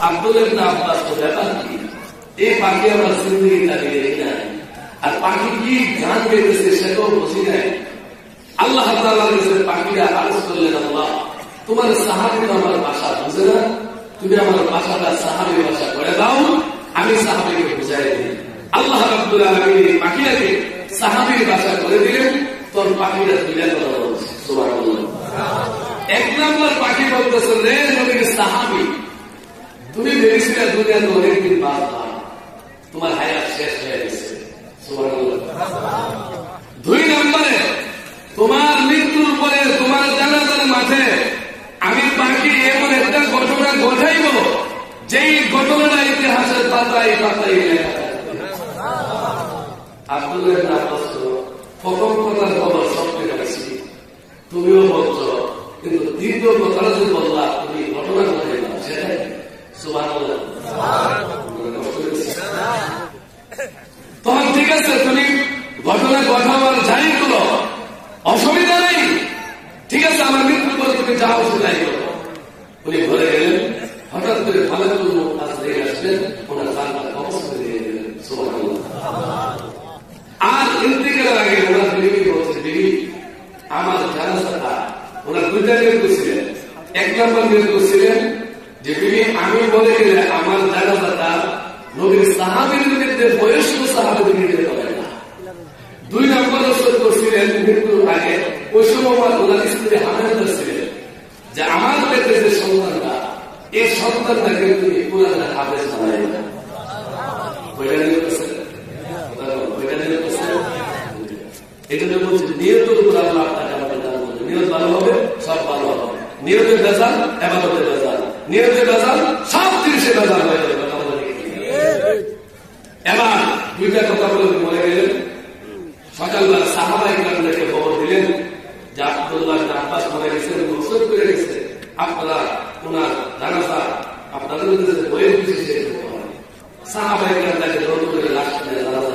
আব্দুলের না আব্বাস তো ব্যাপার কি? এই পাখি আমরা জিন্দগি তাড়িয়ে রেখে নাই আর পাখি কি গান পেতেছে সেটাও বুঝি নাই। আল্লাহ কাছে পাখিরা আরজ করলেন, আল্লাহ, তোমার সাহাবি আমার ভাষা বুঝে না। তুমি আমার ভাষাটা সাহাবি ভাষা করে দাও। আমি সাহাবিকে বুঝাই দিই। আল্লাহ রাব্বুল আলামিন এই পাখিটাকে সাহাবির ভাষা করে দিলেন। তোর পাখিরা তুলে করা এক নম্বর পাখি বলতেছে রে নবীর সাহাবি তুমি ভেবেছিলে দুনিয়াতে অনেকদিন বাঁচবা তোমার হায়াত শেষ হয়ে গেছে। দুই নম্বরে, তোমার মৃত্যুর পরে তোমার জানাজার মাঝে আমি পাখি এমন একটা ঘটনা ঘটাইব। যেই ঘটনাটা ইতিহাসের পাতায় পাতায়। আব্দুলের বলছো প্রথম কথার খবর সবচেয়ে বেশি। তুমিও বলছো, কিন্তু দ্বিতীয় কথাটা যে বললা তুমি ঘটনা ঘটাইলা সেটাই সুবাহ তখন ঠিক আছে, তুমি ঘটনা ঘটাবার জানি তুলো অসুবিধা নেই। ঠিক আছে, আমার মৃত্যুর পরে তুমি যা অসুবিধা উনি ঘরে গেলেন, হঠাৎ করে ফালাকুল কাজ দিয়ে আসলেন, ওনার গেলেন আর ইন্তিকালের আগে ওনার বিবি বলছে বিবি আমার জানাজাটা, ওনার দুইটা নিয়োগ করছিলেন। এক নম্বর নিয়োগ করছিলেন যে আমি বলে গেলে আমার জানাজাটা নবীর সাহাবির বিরুদ্ধে বয়স্ক বিরুদ্ধে হবে না দুই নম্বর রসদ করছিলেন, মৃত্যুর আগে ওই সময় আমার ওনার স্ত্রী ছিলেন যে আমার পেটে যে সন্তানটা, এই না ওইটা নিয়ে করছে? ওইটা নিয়ে করছে? এটা নিয়ে বলছে নিয়তের উপর আল্লাহ আপনাকে আমাকে দান করবে। নিয়ত ভালো হবে, সব ভালো হবে নিয়তের বেজাল এবাদতের বেজাল নিয়তের বেজাল, সব জিনিসে হয়ে যাবে? এবার দুইটা কথা বলে বলে গেলেন সকালবেলা সাহাবাই গ্রামদেরকে খবর দিলেন, যে আব্দুল্লাহ আব্বাস মারা গেছেন গোসল করে গেছে আপনারা, ওনার জানাজা আপনাদের মধ্যে যে বইয়ের কিছু সে সাহাবাই গ্রামটাকে ধর্ম করে লাশ জানাজা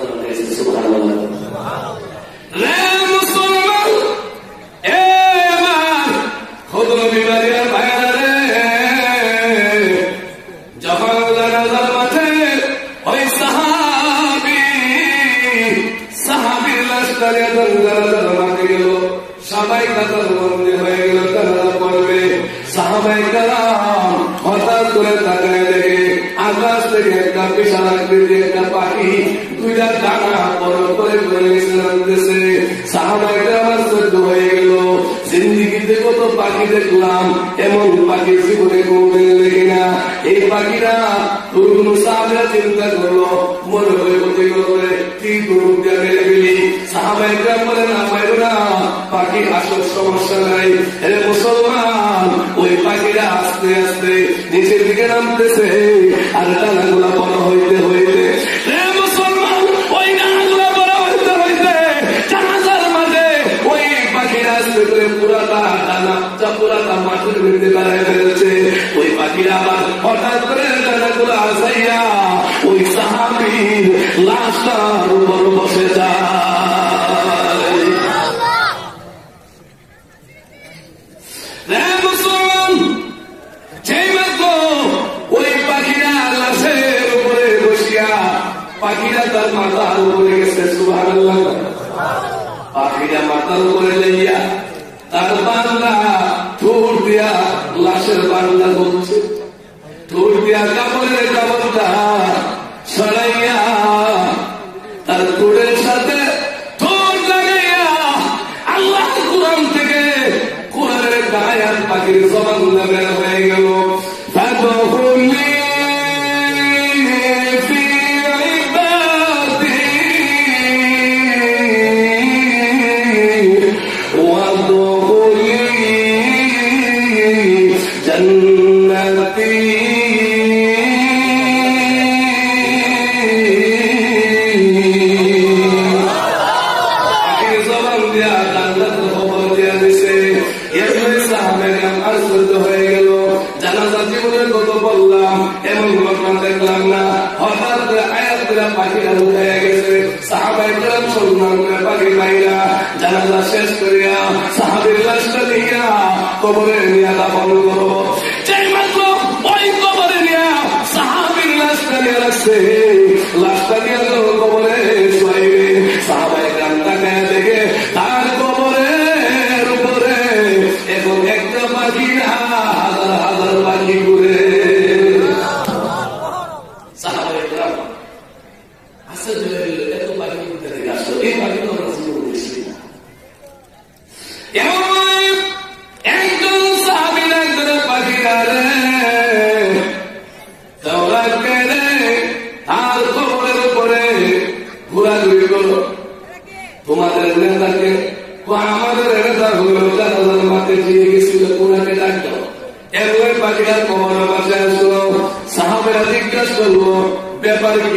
কত পাখি দেখলাম, এমন পাখি জীবনে কোনদিন দেখি না। এই পাখিরা তরুণ সাহাবেরা চিন্তা করল, মনে করে ক্ষতি করে কি তরুণ মেরে ফেলি। বলে, না পাইল না পাখি আসল সমস্যা নাই। এরে মুসলমান, ওই পাখিরা আস্তে আস্তে নিচের দিকে নামতেছে, আর বড় হইতে হইতে রে মুসলমান, ওই ডানাগুলা বড় হইতে হইতে জানাজার মাঝে ওই পাখিরা আস্তে করে পুরাটা ডানা যা পুরাটা মাটির মধ্যে দাঁড়ায় ফেলেছে ওই পাখিরা আবার হঠাৎ করে পাখিরা তার মাথার উপরে গেছে, সুবহানাল্লাহ। পাখিরা মাথার উপরে লইয়া তার বাংলা দিয়া লাশের বাংলা বলছে ঠোঁট দিয়া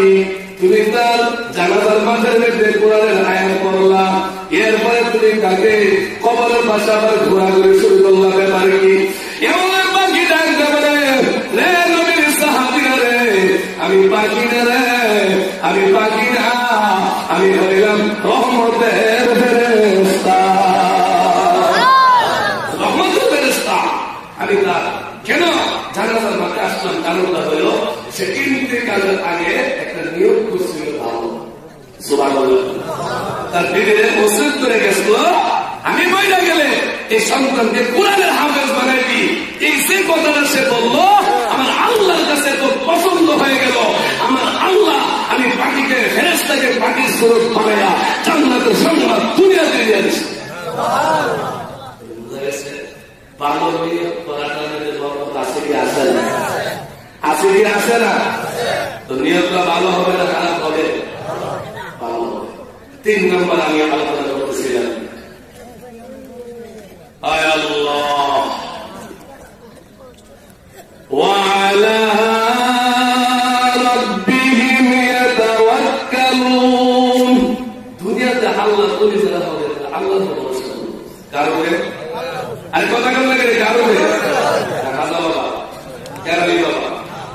কি তুমি তার জানাজার মাঠের মধ্যে কোরআনের আয়াত পড়লা। এরপরে তুমি তাকে কবরের পাশে আবার ঘোরাঘুরি শুরু করলা ব্যাপার কি? এমন পাখি আমি পাখি না রে। আমি পাখি না। আমি হইলাম রহমতের রহমতের আমি তার কেন? জানাজার মাঠে আসলাম। কারণটা হইল সে ইন্তেকালের আগে নিয়োগ করছিল তার দিদিরে মসজিদ করে গেছিল আমি বইলা গেলে এই সন্তানকে কোরআনের হাফেজ বানাইবি এই যে কথাটা সে বলল আমার আল্লাহর কাছে তো পছন্দ হয়ে গেল। আমার আল্লাহ আমি পাখিকে ফেরেস্তাকে পাখির স্বরূপ বানাইয়া জান্নাতের সংবাদ দুনিয়াতে দিয়ে দিচ্ছে ভালো হয়ে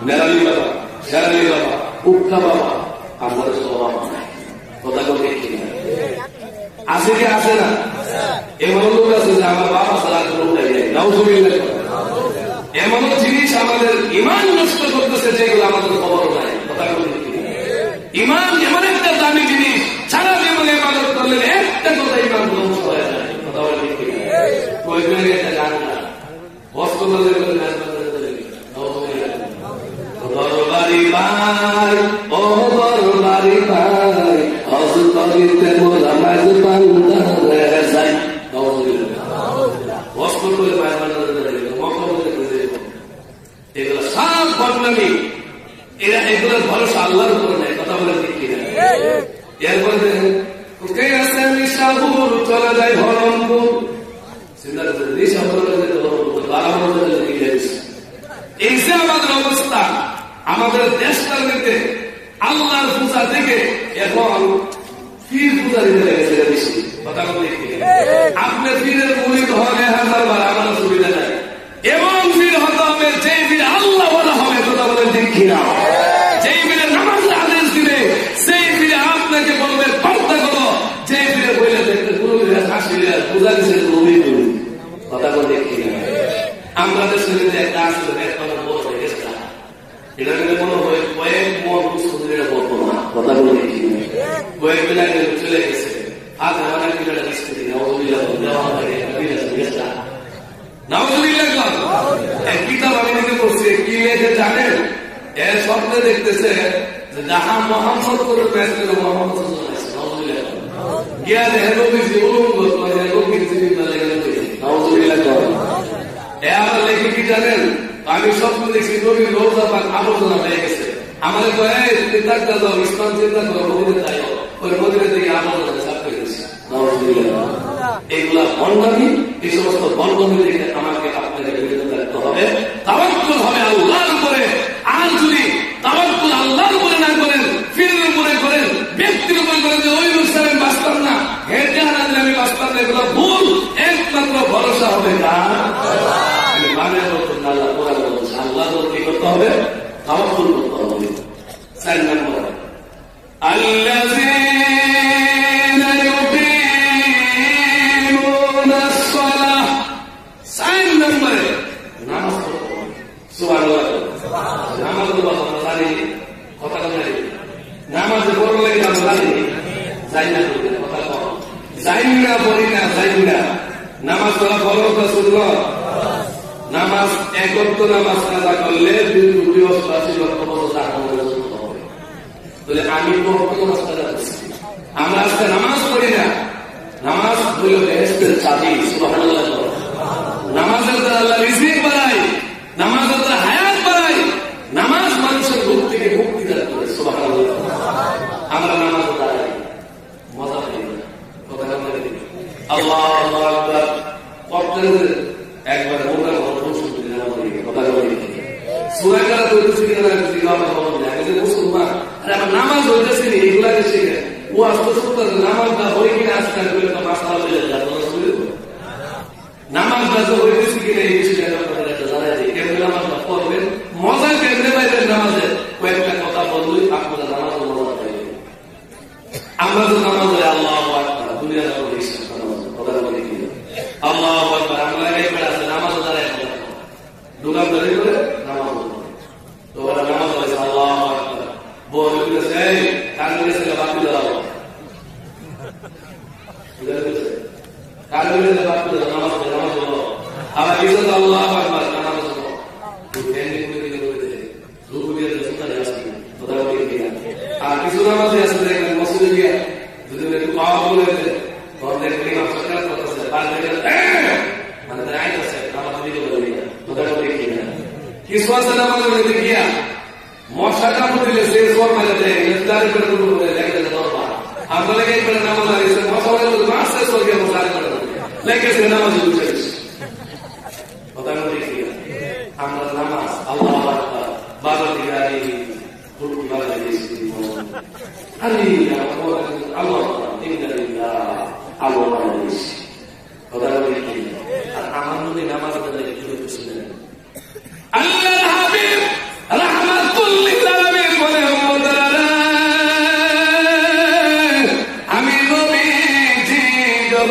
মেরালি বাবা শেরালি বাবা উক্কা বাবা আমার স্বভাব নাই। কথা কথা ঠিক না আছে কি আছে না? এমন লোক আছে যে আমার বাবা ছাড়া কোনো নাই। নাউজুবিল্লাহ। এমন জিনিস আমাদের ইমান নষ্ট করতেছে যেগুলো আমাদের খবর নাই। কথা ইমান এমন একটা দামি জিনিস সারা জীবনে একটা কথা ইমান হয়ে যায়। কথা বলে ঠিক কিনা? কয়েকজনের একটা গান না বলে নাচ বাজাতে লাগে। দরবারি কথা বলে এরপরে কে আছে যায় হরমপুর চিন্তা করতে নিশাবুর বারো এই যে আমাদের অবস্থা আমাদের দেশটার মধ্যে আল্লাহর পূজা থেকে এখন পীর পূজারি হয়ে গেছে এরা বেশি কথা বলে? আপনি পীরের মুড়িদ হন এক হাজার বার আমার সুবিধা নাই। এবং পীর হতে হবে যে পীর আল্লাহ বলা হবে কথা বলেন ঠিক কিনা। যেই পীরের নামাজ আদেশ দিবে সেই পীরে আপনাকে বলবে পর্দা করো। যে পীরে বলে দেখতে কোনো পীরে হাসিলে পূজা দিচ্ছে কথা বলে ঠিক কিনা। আমরা দেশের একটা আসলে একটা হয় কয়েক মন না চলে গেছে আজ অনেক পিলাটা দিচ্ছে নবীরা দেওয়া নাউজুবিল্লাহ এক কিতাব আমি লিখে পড়ছি কি লেখে জানেন এর স্বপ্নে দেখতেছে যে যাহা মোহাম্মদ করে পেশ করে মোহাম্মদ জীবন লাগে কি জানেন আমি স্বপ্ন দেখছি নবীর রোজা পাক আবর্জনা হয়ে গেছে। আমাদের কয়ে চিন্তা করো ইসলাম চিন্তা করো মদিনে তাই ওই মদিনে থেকে আবর্জনা সাফ করে গেছে এগুলা বন্ধনী এই সমস্ত বন্ধনী থেকে আমাকে আপনাদের বিরুদ্ধে থাকতে হবে। তাবাক্কুল হবে আল্লাহর উপরে। আর যদি তাবাক্কুল আল্লাহর উপরে না করেন ফিরের উপরে করেন ব্যক্তির উপরে করেন যে ওই অনুষ্ঠানে বাঁচতাম না হেঁটে হারা দিলে আমি বাঁচতাম না এগুলো ভুল একমাত্র ভরসা হবে কার আমি মানে বলতেন না আল্লাহ কোরআন বলছে আল্লাহ কি করতে হবে তাবাক্কুল করতে হবে চার নম্বর الذين يقيمون الصلاة চার নম্বরে নামাজ পড়তে হবে। সুবহানাল্লাহ। নামাজ পড়তে হবে, জানি, কথা কথা জানি। জানি জানি না কথা কম জানি না বলি না জানি না নামাজ পড়া ফরজ না শুনল নামাজ, একত্র নামাজ কাজা করলে গৃহস্থ আছে লক্ষ বছর টাকা বলে আমি আমরা আজকে নামাজ পড়ি না। নামাজ হইল বেহেস্তের চাবি নামাজের দ্বারা আল্লাহ রিজিক বাড়ায়, নামাজের দ্বারা হায়াত বাড়ায়। নামাজ মানুষের রূপ থেকে মুক্তি দান করে, সুবহানাল্লাহ। আমরা নামাজ দাঁড়াই মজা পাই না। কথা বলে আল্লাহ আকবার পড়তে একবার মোটা বড় বসে দিন সুরা করা তো কিছু কিনা কিছু আমার খবর নেই আমি যে মুসলমান আরে আমার নামাজ হইতেছে নি এগুলা শিখে ও বিষয়ে আপনাদের একটা জানা যায় কেমন নামাজ পড়বেন মজা কেমনে পাইবেন নামাজে কয়েকটা কথা বললেই আপনারা নামাজ মজা পাইবেন আমরা তো নামাজ হয় আল্লাহ আকবার দুনিয়া নামাজ বিশ্বাস নামাজ কথা বলে কি আল্লাহ আকবার আমরা একবার আছে নামাজ দাঁড়ায় দোকান ধরে করে নামাজ তো ওরা নামাজ হয়েছে আল্লাহ আকবার বল বলেছে এই কান গেছে বাকি দাও কান গেছে বাকি দাও নামাজ নামাজ হলো আবার কিছু তো আল্লাহ আকবার নামাজ হলো আর কিছু নামাজে আছে দেখবেন মসজিদে গিয়ে যদি একটু পাওয়া বলে তখন দেখবেন ইমাম সরকার করতেছে পাঁচ দেখেন মানে তার আইন আছে নামাজ দিকে বলে তোদের দেখি না কিছু আছে নামাজের মধ্যে গিয়া মশা কামড় দিলে সে সব মেলে দেয় ইফতারি করে শুরু করে লেগে দেয় দরবার আমরা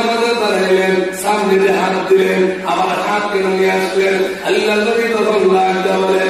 আপনি নামাজে দাঁড়াইলেন সামনে দিয়ে হাত দিলেন আবার হাত কেন নিয়ে আসলেন আল্লাহ নবী তখন লাগতে বলে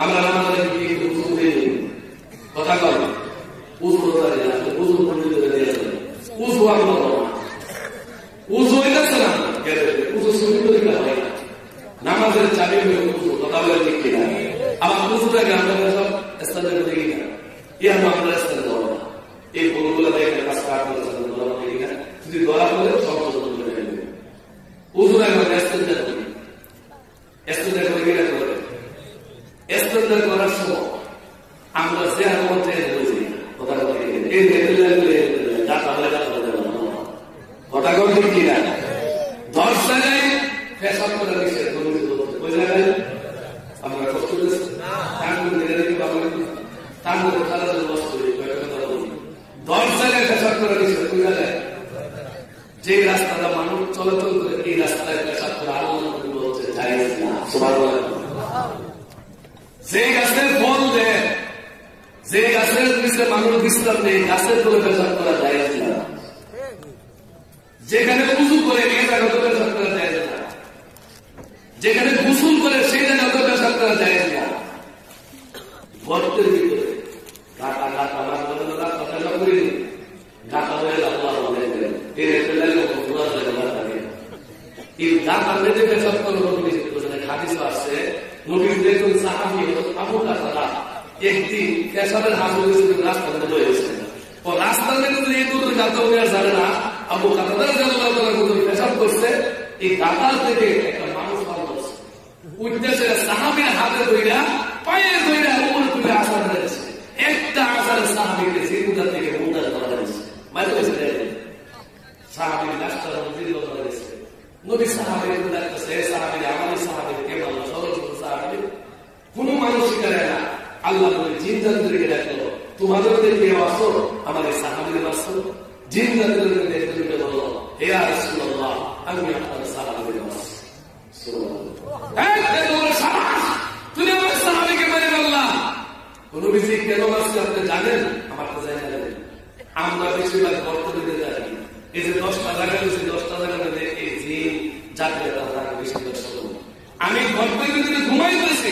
আমরা আমাদের কথা কর উজু উজু উজু আমরা উজু হইতেছে না উজু সুন্দর তরিকা হয় না নামাজের চাবি হয়ে উজু কথা বলে ঠিক কিনা আবার উজুটাকে আমরা সব স্থানে দেখি না ইয়া আমরা স্থানে দেওয়া না এই ফলগুলো দেখে কাজ কাট করে ধরা দেখি না যদি ধরা করে সব করে দেবে উজুটা আমরা স্থানে করি স্থানে করে কিনা করে স্থানে করার সময় আমরা যে মধ্যে বুঝি কথা বলি এই দেখলে ডাটা হলে ডাটা হলে কথা বলতে কি না দশ জায়গায় ফেসব করে দিচ্ছে ওই জায়গায় আমরা কষ্ট করছি তার মধ্যে দেখি বাবা তার মধ্যে খারাপ বস্তু দশ জায়গায় ফেসব করে দিচ্ছে ওই জায়গায় যে রাস্তাটা মানুষ চলাচল করে পেশাব গাছের ফল দেয়, যে গাছের মানুষ বিশ্রাম নেই গাছের করে পেশাব করা যায় না যেখানে উজু করে এই জায়গাতে পেশাব করা যায় না যেখানে গুসুল করে সেই জায়গাতে পেশাব করা যায় না গর্তের ভিতরে কাঠ আর মেয়েদের পেশাব করে নবী নিষেধ করেছেন হাদিস আসছে নবীর দেখুন সাহাবি আবু কাতাদা একদিন পেশাবের হাজুর রাস্তা মধ্যে গেছেন। ও রাস্তার মধ্যে এই দূর উনি আর জানে না আবু কাতাদা জাল্লাহ পেশাব করছে। এই গাতার থেকে একটা মানুষ ভালো করছে উদ্দেশ্যে সাহাবির হাতে ধইরা পায়ে ধইরা উপরে তুলে আসার রয়েছে একটা আসার সাহাবিকে জিন্দা থেকে মুন্দার করা হয়েছে? মাঝে সাহাবির লাশটা জীর্ণ করা হয়েছে নবী সাহাবির দেখতেছে সাহাবির আমাদের সাহাবির কেমন সরল সাহাবির কোন মানুষ শিকারে না আল্লাহ বলে জিন্দাদেরকে দেখল তোমাদের কেউ আসো আমাদের সাহাবির আসো জিন্দাদেরকে দেখতে বলল হে রাসূলুল্লাহ আমি আপনার সাহাবির আসো তুমি আমার সাহাবিকে মেরে বললা নবীজি কেন মাসে আপনি জানেন আমার তো জানি না আমরা বেশিরভাগ বর্তমানে জানি এই যে দশটা জায়গা রয়েছে দশটা জায়গা মধ্যে এই যে জাতীয় জায়গা বেশি দশটা আমি গল্পের ভিতরে ঘুমাই করেছি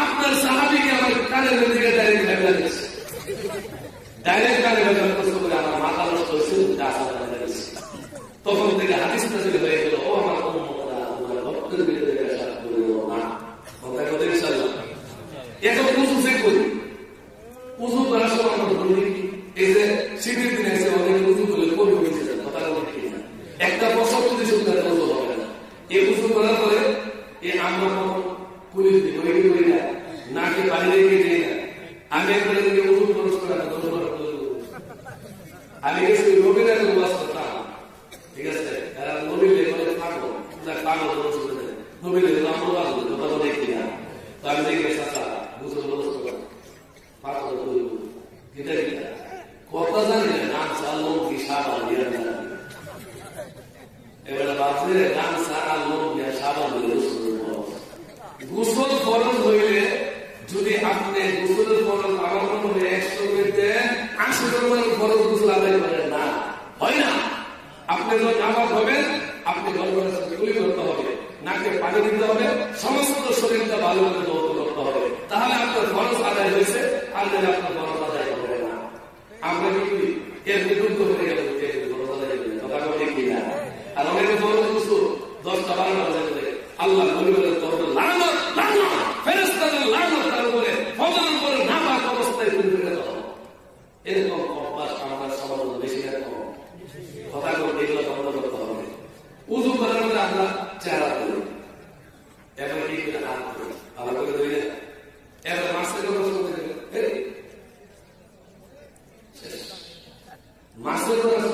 আপনার সাহাবিকে আমার কানের ভিতরে ডাইরেক্ট ভেবে লাগছে ডাইরেক্ট কানে ভেবে করছে বলে আমার মাথা নষ্ট হয়েছে তখন থেকে হাদিস নাজিল হয়ে গেল ও আমার উম্মতরা আমার ভক্তের ভিতরে পেশাব করিও না কথা কথা ইনশাআল্লাহ এখন উজু চেক করি উজু করার সময় আমরা বলি এই যে শীতের দিনে এসে অনেক উজু করলে কবি হয়েছে কথা বলে কি না একটা বছর যদি শুধু উজু হবে না এই উজু করার পরে এই আমরা কখন কুলি দিই করে কি করি না নাকে পানি রেখে দিই না আমি একবার উজু খরচ করে না দশ বার আমি গেছি রবীন্দ্র ওয়াজ করতাম ঠিক আছে নবীর লেখনে থাকব পাগল নবীর লেখনে আমরা পাগল কথা দেখি না তো আমি দেখি চাচা বুঝতে বলতে পাগল গীতা গীতা কথা জানি না নাম চালো কি সাবান দিয়ে এবারে বাপরে নাম সারা লোক দিয়ে সাবান দিয়ে গুসল ফরজ হইলে যদি আপনি গুসলের ফরজ আমার মনে হয় একশো মিনিটে আশি জন ফরজ গুসল আদায় করেন না হয় না আপনি যখন নামাজ হবেন আপনি করতে হবে। নাকে পানি দিতে হবে, সমস্ত শরীরটা ভালো করে করতে হবে। তাহলে আপনার আদায় হয়েছে যদি আপনার আদায় হবে না। আমরা কি এর বিরুদ্ধ হয়ে গেল আর অনেকে দশটা, বারোটা আল্লাহ গরিবের করবে লানত লানত ফেরেস্তাদের লানত তার উপরে ফজরের উপরে নাপাক অবস্থায় তুমি ফিরে এরকম অভ্যাস আমাদের সবার বেশি এরকম কথা বলতে এগুলো বন্ধ করতে হবে উজু করার মধ্যে আমরা চেহারা করি এবার কি করে হাত করি ভালো করে ধরে এবার মাসের কথা শুনতে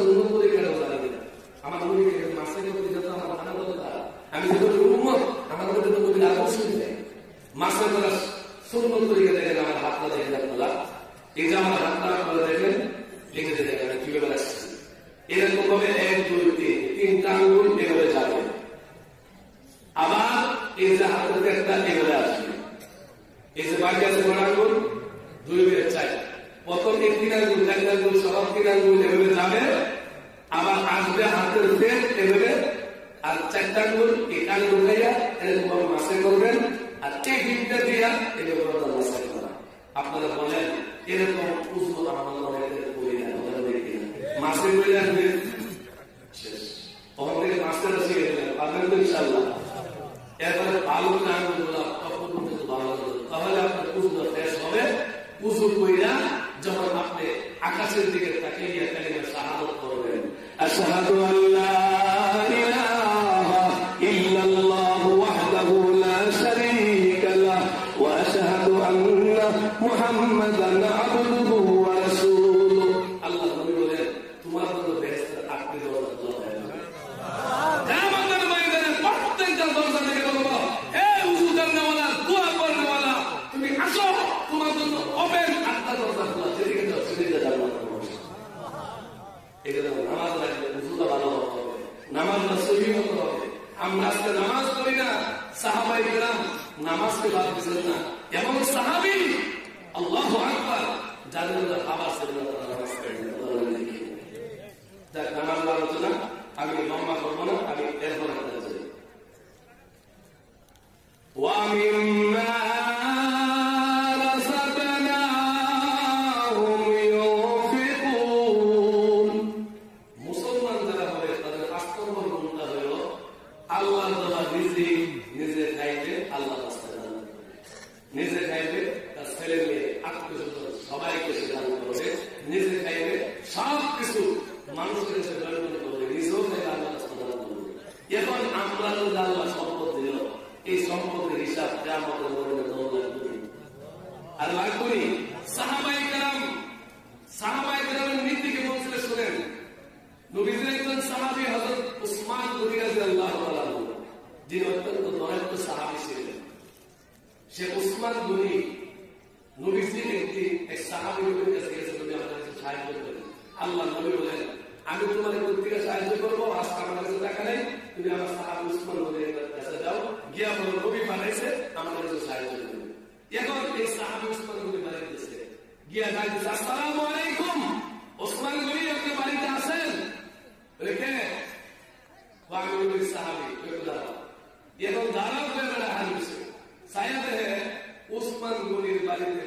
মাসের কথা শুনব করে কেন জানি আমার মনে মাসের কথা যেত আমার কথা আমি যেহেতু উন্মত আমার মধ্যে তো কবির আদর্শ নেই মাসের দেখেন কীভাবে আসছি এরকম ভাবে এক দুই তিন তিনটা আঙ্গুল এভাবে যাবে আবার এই যে হাতের একটা এভাবে আসবে এই যে বাকি আছে বড় আঙ্গুল দুই বের চাই প্রথম এক তিন আঙ্গুল চার আঙ্গুল সব তিন আঙ্গুল এভাবে যাবে আবার আসবে হাতের ফের এভাবে আর চারটা আঙ্গুল এই কানে উঠাইয়া এরকম ভাবে মাসে করবেন আর এই হিটটা দিয়া এভাবে মাসে করা আপনারা বলেন এরকম উজু আমাদের অনেক করি না দেখি না মাসে বলে আসবে। তখন থেকে মাস্টার আসে তো ইনশাল্লাহ এরপরে ভালো তাহলে আপনার পুজো শেষ হবে। কইরা যখন আপনি আকাশের দিকে তাকিয়ে কালিমা শাহাদত করবেন। শাহাদু আল্লাহ।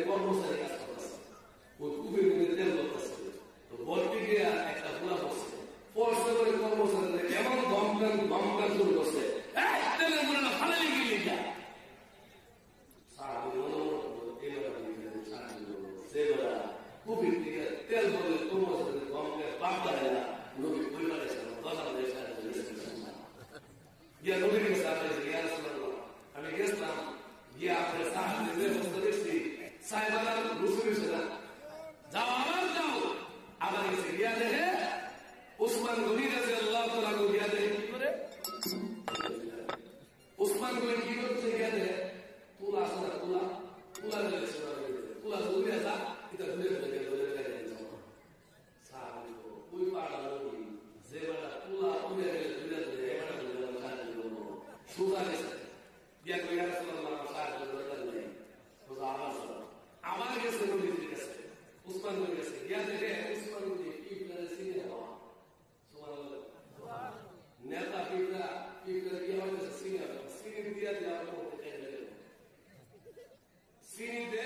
কর্মচারী কাজ করতেছে। ও একটা গোলা বসছে পরশে করে কর্মচারী এমন দমকান দমকান শুরু করছে। তেলের গোলা ফালাই গেলি যা they are not even Saturdays, ಹೋಗ್ತೇನೆ ಸೀನಿದೆ